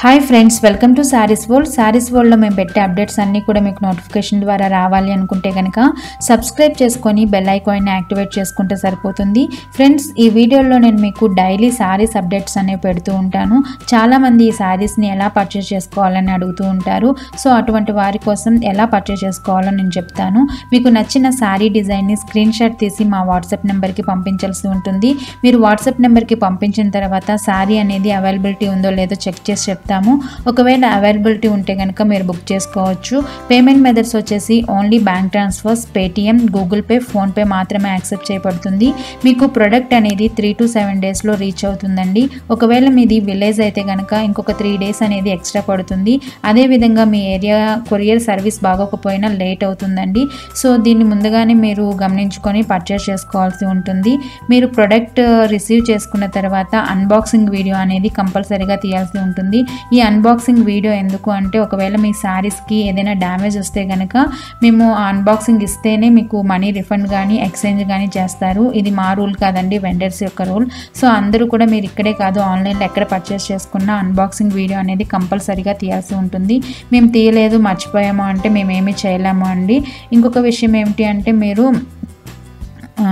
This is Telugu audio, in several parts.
Hi friends welcome to sarees world sarees వరల్డ్లో మేము పెట్టే అప్డేట్స్ అన్నీ కూడా మీకు నోటిఫికేషన్ ద్వారా రావాలి అనుకుంటే కనుక సబ్స్క్రైబ్ చేసుకొని బెల్ ఐకాన్ని యాక్టివేట్ చేసుకుంటే సరిపోతుంది. ఫ్రెండ్స్ ఈ వీడియోలో నేను మీకు డైలీ శారీస్ అప్డేట్స్ అనేవి పెడుతూ ఉంటాను. చాలామంది ఈ శారీస్ని ఎలా పర్చేస్ చేసుకోవాలని అడుగుతూ ఉంటారు. సో అటువంటి వారి కోసం ఎలా పర్చేస్ చేసుకోవాలో నేను చెప్తాను. మీకు నచ్చిన శారీ డిజైన్ని స్క్రీన్ షాట్ తీసి మా వాట్సాప్ నెంబర్కి పంపించాల్సి ఉంటుంది. మీరు వాట్సాప్ నెంబర్కి పంపించిన తర్వాత శారీ అనేది అవైలబిలిటీ ఉందో లేదో చెక్ చేసి చెప్తాము. ఒకవేళ అవైలబిలిటీ ఉంటే కనుక మీరు బుక్ చేసుకోవచ్చు. పేమెంట్ మెథడ్స్ వచ్చేసి only bank transfers Paytm Google Pay PhonePe మాత్రమే యాక్సెప్ట్ చేయబడుతుంది. మీకు ప్రొడక్ట్ అనేది త్రీ టు సెవెన్ డేస్లో రీచ్ అవుతుందండి. ఒకవేళ మీది విలేజ్ అయితే కనుక ఇంకొక త్రీ డేస్ అనేది ఎక్స్ట్రా పడుతుంది. అదేవిధంగా మీ ఏరియా కొరియర్ సర్వీస్ బాగోకపోయినా లేట్ అవుతుందండి. సో దీన్ని ముందుగానే మీరు గమనించుకొని పర్చేస్ చేసుకోవాల్సి ఉంటుంది. మీరు ప్రొడక్ట్ రిసీవ్ uh, చేసుకున్న తర్వాత అన్బాక్సింగ్ వీడియో అనేది కంపల్సరీగా తీయాల్సి ఉంటుంది. ఈ అన్బాక్సింగ్ వీడియో ఎందుకు అంటే ఒకవేళ మీ శారీస్కి ఏదైనా డ్యామేజ్ వస్తే కనుక మేము అన్బాక్సింగ్ ఇస్తేనే మీకు మనీ రిఫండ్ కానీ ఎక్స్చేంజ్ కానీ చేస్తారు. ఇది మా రూల్ కాదండి వెండర్స్ యొక్క రూల్ సో అందరూ కూడా మీరు ఇక్కడే కాదు ఆన్లైన్లో ఎక్కడ పర్చేస్ చేసుకున్న అన్బాక్సింగ్ వీడియో అనేది కంపల్సరీగా తీయాల్సి ఉంటుంది. మేము తీయలేదు మర్చిపోయాము అంటే మేము చేయలేము అండి. ఇంకొక విషయం ఏమిటి అంటే మీరు ఆ,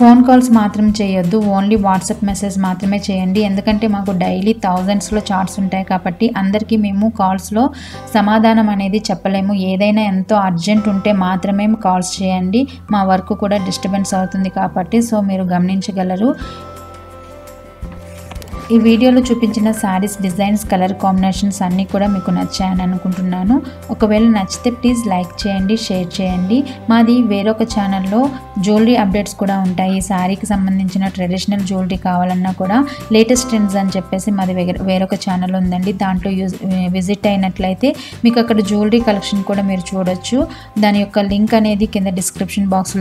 ఫోన్ కాల్స్ మాత్రం చేయొద్దు. ఓన్లీ వాట్సాప్ మెసేజ్ మాత్రమే చేయండి. ఎందుకంటే మాకు డైలీ థౌజండ్స్లో చార్ట్స్ ఉంటాయి కాబట్టి అందరికీ మేము కాల్స్లో సమాధానం అనేది చెప్పలేము. ఏదైనా ఎంతో అర్జెంట్ ఉంటే మాత్రమే కాల్స్ చేయండి. మా వర్క్ కూడా డిస్టర్బెన్స్ అవుతుంది కాబట్టి సో మీరు గమనించగలరు. ఈ వీడియోలో చూపించిన శారీస్ డిజైన్స్ కలర్ కాంబినేషన్స్ అన్నీ కూడా మీకు నచ్చాయని అనుకుంటున్నాను. ఒకవేళ నచ్చితే ప్లీజ్ లైక్ చేయండి షేర్ చేయండి. మాది వేరొక ఛానల్లో జ్యువెలరీ అప్డేట్స్ కూడా ఉంటాయి. ఈ శారీకి సంబంధించిన ట్రెడిషనల్ జ్యువెలరీ కావాలన్నా కూడా లేటెస్ట్ ట్రెండ్స్ అని చెప్పేసి మాది వేరొక ఛానల్ ఉందండి. దాంట్లో యూజ్ విజిట్ అయినట్లయితే మీకు అక్కడ జ్యువెలరీ కలెక్షన్ కూడా మీరు చూడొచ్చు. దాని యొక్క లింక్ అనేది కింద డిస్క్రిప్షన్ బాక్స్లో